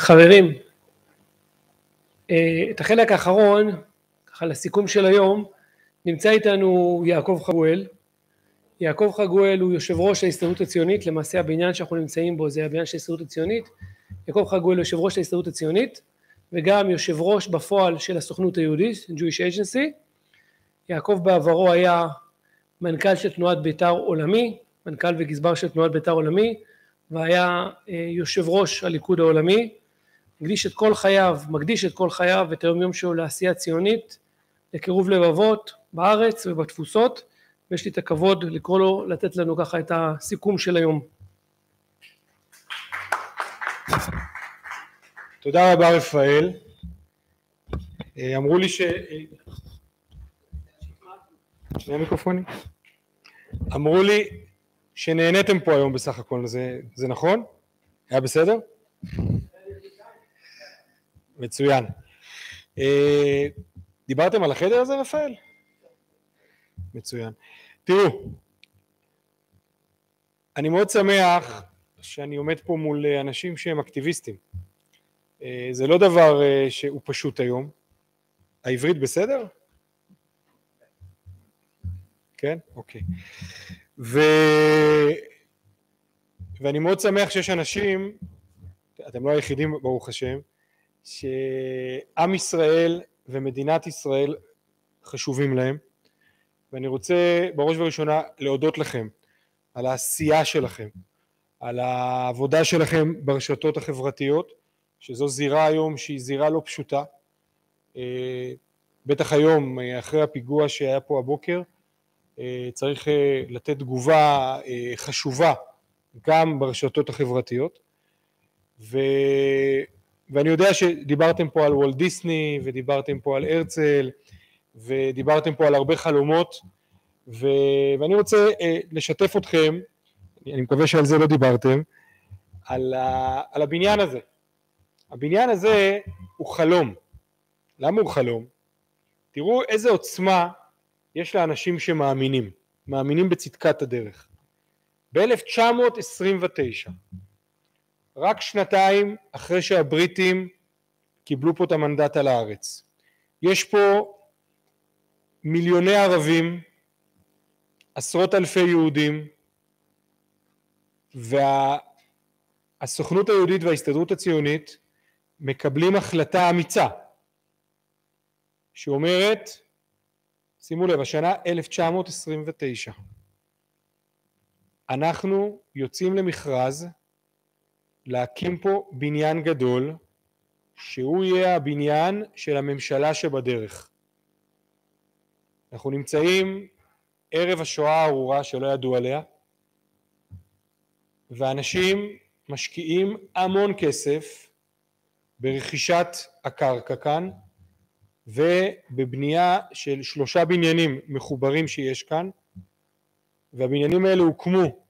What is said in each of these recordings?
חברים, את החלק האחרון, ככה לסיכום של היום, נמצא איתנו יעקב חגואל. יעקב חגואל הוא יושב ראש ההסתדרות הציונית, למעשה הבניין שאנחנו נמצאים בו זה הבניין של ההסתדרות הציונית. יעקב חגואל יושב ראש ההסתדרות הציונית וגם יושב ראש בפועל של הסוכנות היהודית, Jewish Agency. יעקב בעברו היה מנכ"ל של תנועת בית"ר עולמי, מנכ"ל וגזבר של תנועת בית"ר עולמי, והיה יושב ראש הליכוד העולמי. הקדיש את כל חייו, מקדיש את כל חייו ואת היום יום שלו לעשייה ציונית, לקירוב לבבות בארץ ובתפוצות, ויש לי את הכבוד לקרוא לו לתת לנו ככה את הסיכום של היום. תודה רבה רפאל. אמרו לי ש... שני המיקרופונים? אמרו לי שנהניתם פה היום בסך הכל, זה, זה נכון? היה בסדר? מצוין. דיברתם על החדר הזה רפאל? מצוין. תראו, אני מאוד שמח שאני עומד פה מול אנשים שהם אקטיביסטים. זה לא דבר שהוא פשוט היום. העברית בסדר? כן? אוקיי. ו... ואני מאוד שמח שיש אנשים, אתם לא היחידים ברוך השם, שעם ישראל ומדינת ישראל חשובים להם. ואני רוצה בראש ובראשונה להודות לכם על העשייה שלכם, על העבודה שלכם ברשתות החברתיות שזו זירה היום שהיא זירה לא פשוטה. בטח היום אחרי הפיגוע שהיה פה הבוקר צריך לתת תגובה חשובה גם ברשתות החברתיות. ו... ואני יודע שדיברתם פה על וולט דיסני ודיברתם פה על הרצל ודיברתם פה על הרבה חלומות ו... ואני רוצה לשתף אתכם, אני מקווה שעל זה לא דיברתם, על, ה... על הבניין הזה. הבניין הזה הוא חלום. למה הוא חלום? תראו איזה עוצמה יש לאנשים שמאמינים, מאמינים בצדקת הדרך. ב-1929 רק שנתיים אחרי שהבריטים קיבלו פה את המנדט על הארץ. יש פה מיליוני ערבים, עשרות אלפי יהודים והסוכנות היהודית וההסתדרות הציונית מקבלים החלטה אמיצה שאומרת, שימו לב, השנה 1929, אנחנו יוצאים למכרז להקים פה בניין גדול שהוא יהיה הבניין של הממשלה שבדרך. אנחנו נמצאים ערב השואה הארורה שלא ידעו עליה ואנשים משקיעים המון כסף ברכישת הקרקע כאן ובבנייה של שלושה בניינים מחוברים שיש כאן והבניינים האלה הוקמו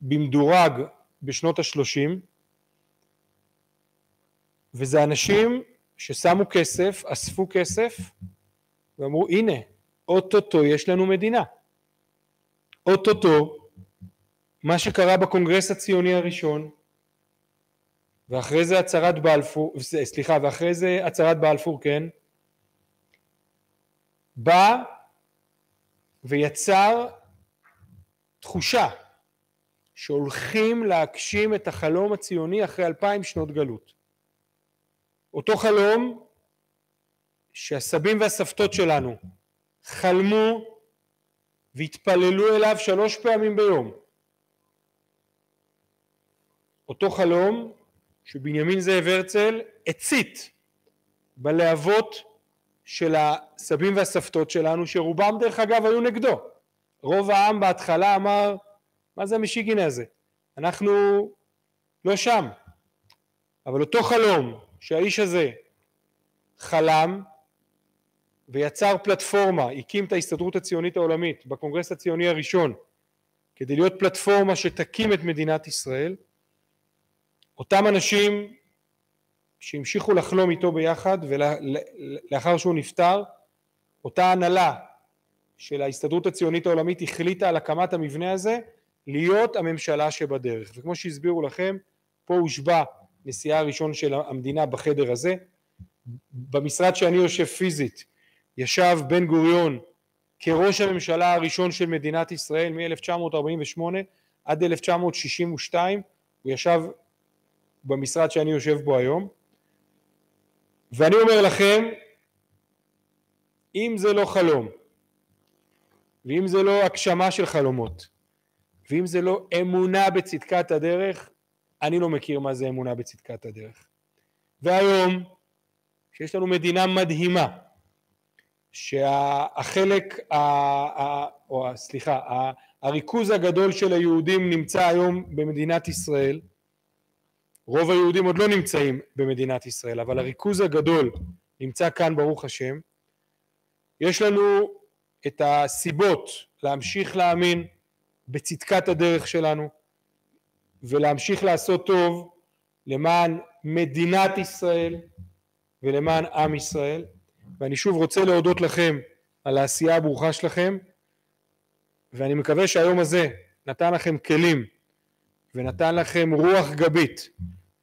במדורג בשנות השלושים וזה אנשים ששמו כסף, אספו כסף ואמרו הנה אוטוטו יש לנו מדינה. אוטוטו מה שקרה בקונגרס הציוני הראשון ואחרי זה הצהרת בלפור, סליחה, ואחרי זה הצהרת בלפור, כן, בא ויצר תחושה שהולכים להגשים את החלום הציוני אחרי אלפיים שנות גלות. אותו חלום שהסבים והסבתות שלנו חלמו והתפללו אליו שלוש פעמים ביום. אותו חלום שבנימין זאב הרצל הצית בלהבות של הסבים והסבתות שלנו שרובם דרך אגב היו נגדו. רוב העם בהתחלה אמר מה זה המשיגינה הזה? אנחנו לא שם. אבל אותו חלום שהאיש הזה חלם ויצר פלטפורמה, הקים את ההסתדרות הציונית העולמית בקונגרס הציוני הראשון כדי להיות פלטפורמה שתקים את מדינת ישראל, אותם אנשים שהמשיכו לחלום איתו ביחד ולאחר שהוא נפטר, אותה הנהלה של ההסתדרות הציונית העולמית החליטה על הקמת המבנה הזה להיות הממשלה שבדרך. וכמו שהסבירו לכם פה הושבע נשיאה הראשון של המדינה בחדר הזה. במשרד שאני יושב פיזית ישב בן גוריון כראש הממשלה הראשון של מדינת ישראל מ-1948 עד 1962 הוא ישב במשרד שאני יושב בו היום. ואני אומר לכם אם זה לא חלום ואם זה לא הגשמה של חלומות ואם זה לא אמונה בצדקת הדרך אני לא מכיר מה זה אמונה בצדקת הדרך. והיום שיש לנו מדינה מדהימה שהחלק, או סליחה, הריכוז הגדול של היהודים נמצא היום במדינת ישראל. רוב היהודים עוד לא נמצאים במדינת ישראל אבל הריכוז הגדול נמצא כאן ברוך השם. יש לנו את הסיבות להמשיך להאמין בצדקת הדרך שלנו ולהמשיך לעשות טוב למען מדינת ישראל ולמען עם ישראל ואני שוב רוצה להודות לכם על העשייה הברוכה שלכם ואני מקווה שהיום הזה נתן לכם כלים ונתן לכם רוח גבית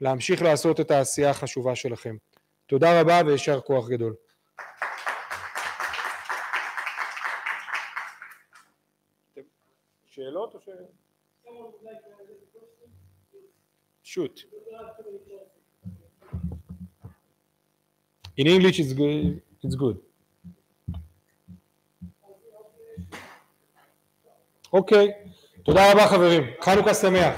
להמשיך לעשות את העשייה החשובה שלכם. תודה רבה ויישר כוח גדול. שוט. In English it's good. It's good. אוקיי, תודה רבה חברים, חנוכה שמח.